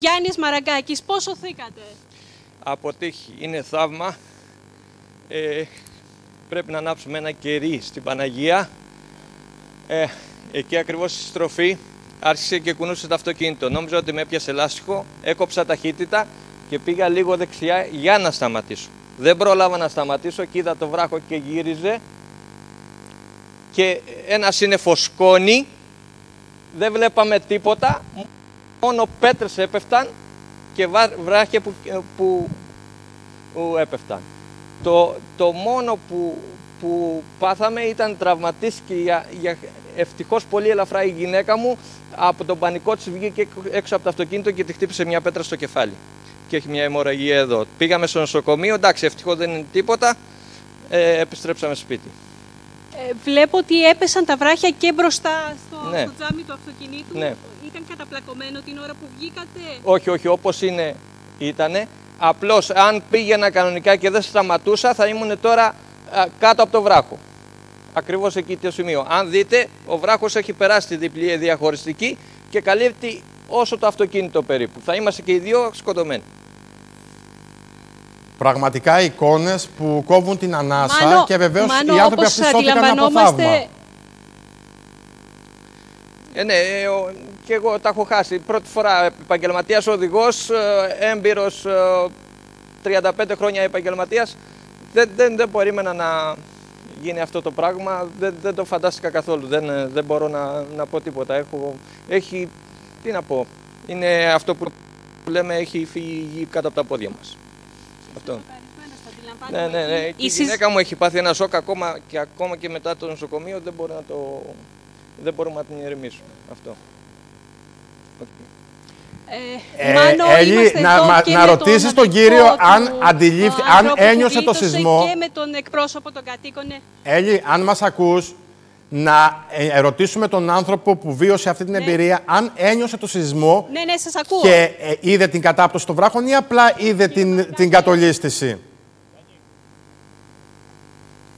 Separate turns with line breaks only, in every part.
Γιάννης Μαραγκάκης, πώς σωθήκατε.
Από τύχη. Είναι θαύμα. Ε, πρέπει να ανάψουμε ένα κερί στην Παναγία. Ε, εκεί ακριβώς στη στροφή άρχισε και κουνούσε το αυτοκίνητο. Νόμιζα ότι με έπιασε λάστιχο, έκοψα ταχύτητα και πήγα λίγο δεξιά για να σταματήσω. Δεν πρόλαβα να σταματήσω και είδα το βράχο και γύριζε και ένα σύννεφο σκόνη, δεν βλέπαμε τίποτα, μόνο πέτρες έπεφταν και βράχια που, που, που έπεφταν. Το, το μόνο που, που πάθαμε ήταν τραυματίστηκε για, για ευτυχώς πολύ ελαφρά η γυναίκα μου από τον πανικό της βγήκε έξω από το αυτοκίνητο και τη χτύπησε μια πέτρα στο κεφάλι και έχει μια αιμορραγία εδώ. Πήγαμε στο νοσοκομείο, εντάξει ευτυχώς δεν είναι τίποτα, ε, επιστρέψαμε σπίτι.
Ε, βλέπω ότι έπεσαν τα βράχια και μπροστά στο,
Ναι.
στο τζάμι του αυτοκινήτου.
Ναι.
Ήταν καταπλακωμένο την ώρα που βγήκατε;
Όχι, όχι, όπως είναι ήτανε. Απλώς αν πήγαινα κανονικά και δεν σταματούσα θα ήμουν τώρα α, κάτω από το βράχο. Ακριβώς εκεί το σημείο. Αν δείτε, ο βράχος έχει περάσει τη διπλή διαχωριστική και καλύπτει όσο το αυτοκίνητο περίπου. Θα είμαστε και οι δύο σκοτωμένοι.
Πραγματικά εικόνες που κόβουν την ανάσα
Μάνο-
και βεβαίως
Μάνο,
οι άνθρωποι
όπως
αυτοί σώθηκαν από
αντιλαμβανόμαστε,
θαύμα.
Ε, ναι, ε, ο- και εγώ τα έχω χάσει. Πρώτη φορά επαγγελματίας οδηγός, ε, έμπειρος ε, 35 χρόνια επαγγελματίας. Δεν, δεν, δεν περίμενα να γίνει αυτό το πράγμα. Δεν, δεν το φαντάστηκα καθόλου. Δεν, ε, δεν μπορώ να, να πω τίποτα. Έχω, έχει, τι να πω, είναι αυτό που λέμε έχει φύγει κάτω από τα πόδια μας. Αυτό.
Ευχαριστημένος, το
Ναι,
αντιλαμβάνομαι.
ναι, ναι.
Η
Και η
συζ-
γυναίκα μου έχει πάθει ένα σοκ ακόμα και, ακόμα και μετά το νοσοκομείο δεν, μπορεί να το, δεν μπορούμε να την ηρεμήσουμε. Αυτό. Οκ.
Ε,
Ε,
Μάνο,
Έλλη,
είμαστε
να-
εδώ
μα-
και
να
με
ρωτήσεις
τον
τον
αδελφό
κύριο
του,
αν αντιλήφθη-
τον
αν
άνθρωπο που
ένιωσε το
γλίτωσε
σεισμό.
Και με τον εκπρόσωπο των κατοίκων. ναι.
Έλλη, αν μας ακούς, να ε, ρωτήσουμε τον άνθρωπο που βίωσε αυτή την
Ναι.
εμπειρία αν ένιωσε το σεισμό
Ναι, ναι, σας ακούω.
και ε, είδε την κατάπτωση των βράχων ή απλά είδε την, την κατολίσθηση.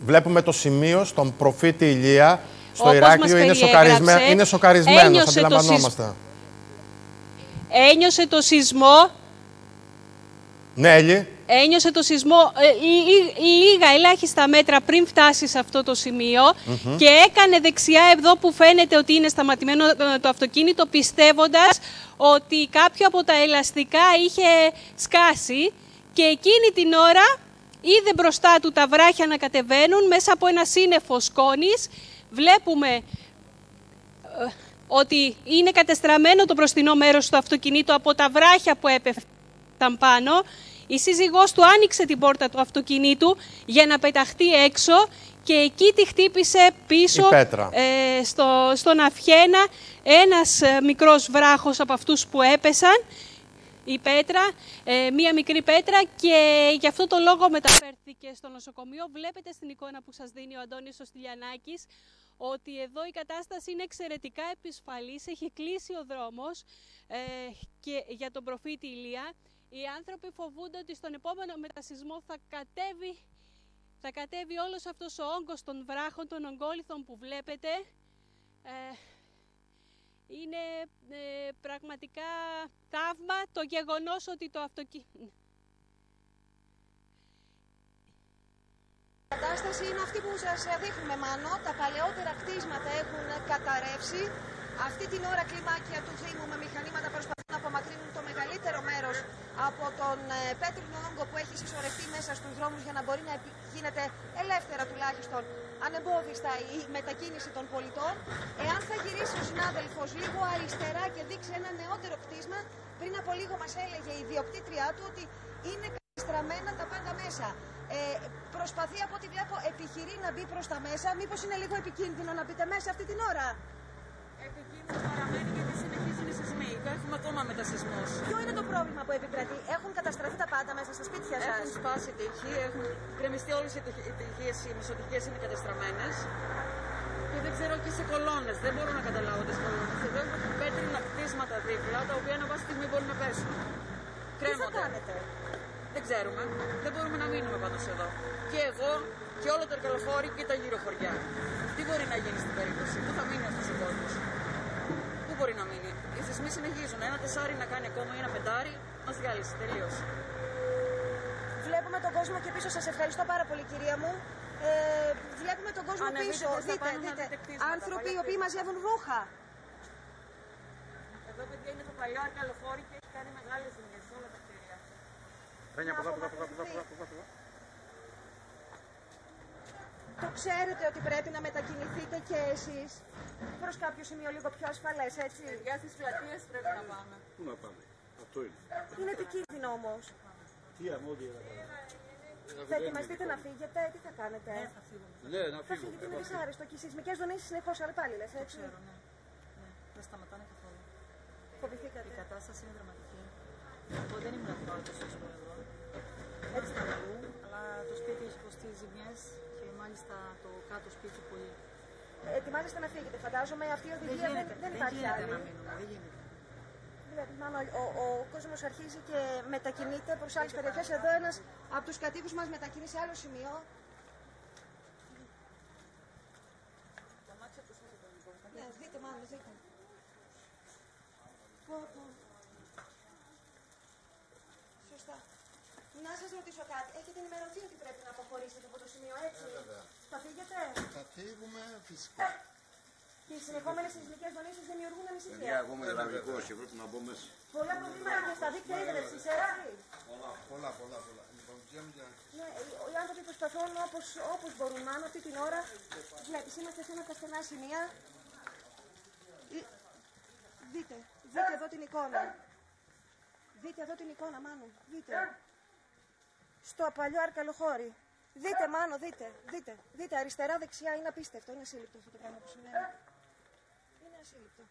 Βλέπουμε το σημείο στον προφήτη Ηλία στο
Όπως
Ηράκλειο.
μας
Είναι,
περιέγραψε,
σοκαρισμέ... είναι σοκαρισμένος,
ένιωσε το
αντιλαμβανόμαστε.
Ένιωσε το σεισμό
Ναι, Έλλη.
Ένιωσε το σεισμό ε, λί- λίγα ελάχιστα μέτρα πριν φτάσει σε αυτό το σημειο και έκανε δεξιά εδώ που φαίνεται ότι είναι σταματημένο ε, το αυτοκίνητο πιστεύοντας ότι κάποιο από τα ελαστικά είχε σκάσει και εκείνη την ώρα είδε μπροστά του τα βράχια να κατεβαίνουν μέσα από ένα σύννεφο σκόνης. Βλέπουμε ε, ότι είναι κατεστραμμένο το μπροστινό μέρος του αυτοκινήτου από τα βράχια που έπεφταν πάνω. Η σύζυγός του άνοιξε την πόρτα του αυτοκινήτου για να πεταχτεί έξω και εκεί τη χτύπησε πίσω
Η πέτρα.
ε, στο, στον αυχένα ένας ε, μικρός βράχος από αυτούς που έπεσαν η πέτρα, ε, μία μικρή πέτρα και γι' αυτό το λόγο μεταφέρθηκε στο νοσοκομείο. Βλέπετε στην εικόνα που σας δίνει ο Αντώνης ο Στυλιανάκης ότι εδώ η κατάσταση είναι εξαιρετικά επισφαλής, έχει κλείσει ο δρόμος ε, και για τον προφήτη Ηλία. Οι άνθρωποι φοβούνται ότι στον επόμενο μετασυσμό θα κατέβει, θα κατέβει όλος αυτός ο όγκος των βράχων, των ογκόληθων που βλέπετε. Ε, είναι ε, πραγματικά θαύμα το γεγονός ότι το αυτοκίνητο...
Η κατάσταση είναι αυτή που σας δείχνουμε Μάνο. Τα παλαιότερα κτίσματα έχουν καταρρεύσει. Αυτή την ώρα κλιμάκια του Δήμου με μηχανήματα προσπαθούν να απομακρύνουν το μεγαλύτερο μέρος από τον ε, πέτρινο όγκο που έχει συσσωρευτεί μέσα στους δρόμους για να μπορεί να επι- γίνεται ελεύθερα τουλάχιστον ανεμπόδιστα η μετακίνηση των πολιτών. Εάν θα γυρίσει ο συνάδελφος λίγο αριστερά και δείξει ένα νεότερο κτίσμα, πριν από λίγο μας έλεγε η ιδιοκτήτριά του ότι είναι στραμμένα τα πάντα μέσα. Ε, προσπαθεί από ό,τι βλέπω επιχειρεί να μπει προς τα μέσα. Μήπως είναι λίγο επικίνδυνο να μπείτε μέσα αυτή την ώρα;
Επικίνδυνο παραμένει γιατί συνεχίζουν οι σεισμοί. Έχουμε ακόμα μετασυσμού.
Ποιο είναι το πρόβλημα που επικρατεί; Έχουν καταστραφεί τα πάντα μέσα στα σπίτια σας;
Έχουν σπάσει τύχη, έχουν γκρεμιστεί όλες οι τυχίες, οι μισοτυχίες είναι κατεστραμμένε. Και δεν ξέρω και σε κολόνες. Δεν μπορώ να καταλάβω τις κολόνες. Εδώ έχουμε πέτρινα κτίσματα δίπλα, τα οποία ανά πάση στιγμή μπορούν να πέσουν.
Τι θα
Κρέμονται.
κάνετε;
Δεν ξέρουμε. Δεν μπορούμε να μείνουμε πάντως εδώ. Και εγώ και όλο το εργαλοφόρι και τα γύρω χωριά. Τι μπορεί να γίνει στην περίπτωση, πού θα μείνει αυτό ο κόσμο. Πού μπορεί να μείνει. Οι θεσμοί συνεχίζουν. Ένα τεσάρι να κάνει ακόμα ή ένα πεντάρι, μας διάλυσε. Τελείωσε.
Βλέπουμε τον κόσμο και πίσω. Σας ευχαριστώ πάρα πολύ, κυρία μου. Ε, βλέπουμε τον κόσμο
Ανεβείτε
πίσω.
προς τα
Δείτε,
πάνω να
δείτε.
δείτε κτίσματα,
Άνθρωποι οι
παλιά
οποίοι
κτίσματα.
μαζεύουν ρούχα.
Εδώ, παιδιά, είναι το παλιό αρκαλοφόρι και έχει κάνει μεγάλες ζημιές σε όλα τα κτίρια.
Ρένια, από εδώ, από εδώ, από εδώ, από εδώ, από εδώ, από εδώ.
Το ξέρετε ότι πρέπει να μετακινηθείτε και εσείς προς κάποιο σημείο λίγο πιο ασφαλές, έτσι;
Για στις πλατείες πρέπει να πάμε.
Πού να πάμε; Αυτό είναι.
Είναι επικίνδυνο όμως.
Τι αμμόδια να πάμε.
Θα ετοιμαστείτε να φύγετε, τι θα κάνετε;
Θα φύγουμε.
Ναι, να
Θα
φύγουμε.
φύγετε, είναι δυσάρεστο και οι σεισμικές δονήσεις συνεχώς αλλεπάλληλες, έτσι;
Ξέρω, ναι. ναι. Δεν σταματάνε καθόλου.
Φοβηθήκατε.
Η κατάσταση είναι δραματική. Εγώ δεν ήμουν τώρα τόσο δύσκολο εδώ. Έτσι ήταν αλλού, αλλά το σπίτι έχει υποστεί ζημιές και μάλιστα το κάτω σπίτι πολύ.
Ε, Ετοιμάζεστε να φύγετε, φαντάζομαι αυτή η
Δεν
οδηγία δεν,
γίνεται,
δεν
δεν
υπάρχει
γίνεται
άλλη.
να μείνουμε. Δεν γίνεται.
Βλέπεις, μάμα, ο, ο κόσμος αρχίζει και μετακινείται προς άλλες περιοχές. Εδώ ένας από τους κατοίκους μας μετακινεί σε άλλο σημείο. Ναι, δείτε μάλλον, δείτε. Πω, πω. Σωστά. Να σας ρωτήσω κάτι. Έχετε ενημερωθεί ότι πρέπει να αποχωρήσετε από το σημείο έτσι. Θα φύγετε.
Θα φύγουμε φυσικά.
Και οι συνεχόμενες σεισμικές δονήσεις δημιουργούν
Παιδιά,
ανησυχία.
εγώ είμαι δυναμικός και πρέπει να μπω μέσα.
Πολλά προβλήματα και στα δίκτυα ίδρυυσης, έτσι.
Πολλά, πολλά, πολλά. πολλά. Λοιπόν, βγαίνουμε για να
Ναι, οι- οι άνθρωποι προσπαθούν όπως, όπως μπορούν να αυτή την ώρα. Βλέπεις, είμαστε σε ένα από τα στενά σημεία. Ε, Δείτε, δείτε εδώ την εικόνα. Δείτε εδώ την εικόνα, Μάνο, δείτε. Στο παλιό αρκαλοχώρι. Δείτε, Μάνο, δείτε, δείτε, δείτε, αριστερά, δεξιά, είναι απίστευτο, είναι ασύλληπτο αυτό το πράγμα που συμβαίνει. Είναι ασύλληπτο.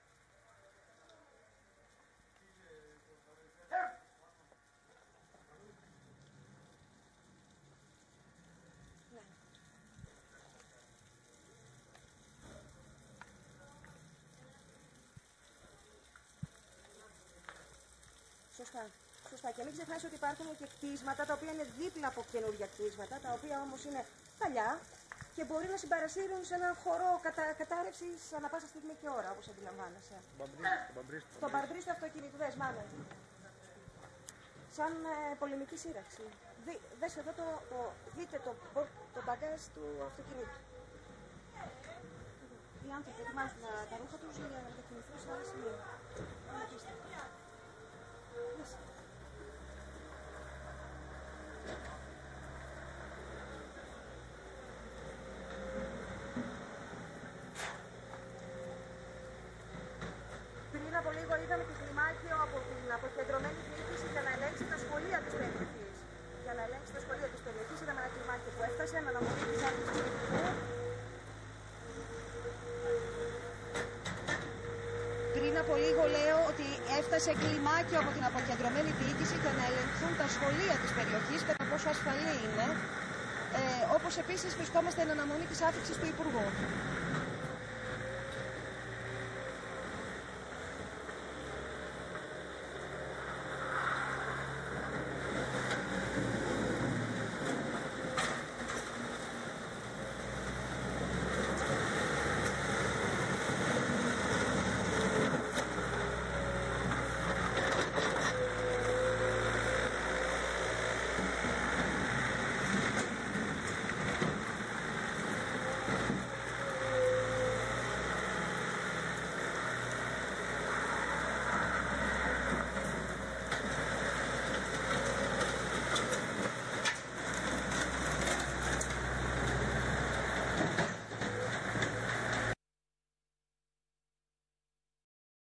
Ναι. Σωστά. Σωστά. Και μην ξεχνάς ότι υπάρχουν και κτίσματα τα οποία είναι δίπλα από καινούργια κτίσματα, τα οποία όμως είναι παλιά και μπορεί να συμπαρασύρουν σε έναν χώρο κατα... κατάρρευσης ανά πάσα στιγμή και ώρα, όπως αντιλαμβάνεσαι. Το μπαρμπρί στο αυτοκίνητο, δες μάλλον. Σαν ε, πολεμική σύραξη. Δι, δες εδώ το, το, δείτε το, μπο- το μπαγκάζ του αυτοκινήτου. Οι άνθρωποι ετοιμάζουν τα, τα ρούχα τους για να μετακινηθούν σε άλλα σημεία. Είναι απίστευτο. Δες. Πριν από λίγο είδαμε και κλιμάκιο από την αποκεντρωμένη διοίκηση για να ελέγξει τα σχολεία της περιοχής. Για να ελέγξει τα σχολεία της περιοχής είδαμε ένα κλιμάκιο που έφτασε, με αναμονή της άρχισης του Υπουργού. Πριν από λίγο λέω ότι έφτασε κλιμάκιο από την αποκεντρωμένη διοίκηση για να ελεγχθούν τα σχολεία της περιοχής κατά πόσο ασφαλή είναι. Ε, όπως επίσης βρισκόμαστε εν αναμονή της άφηξης του Υπουργού.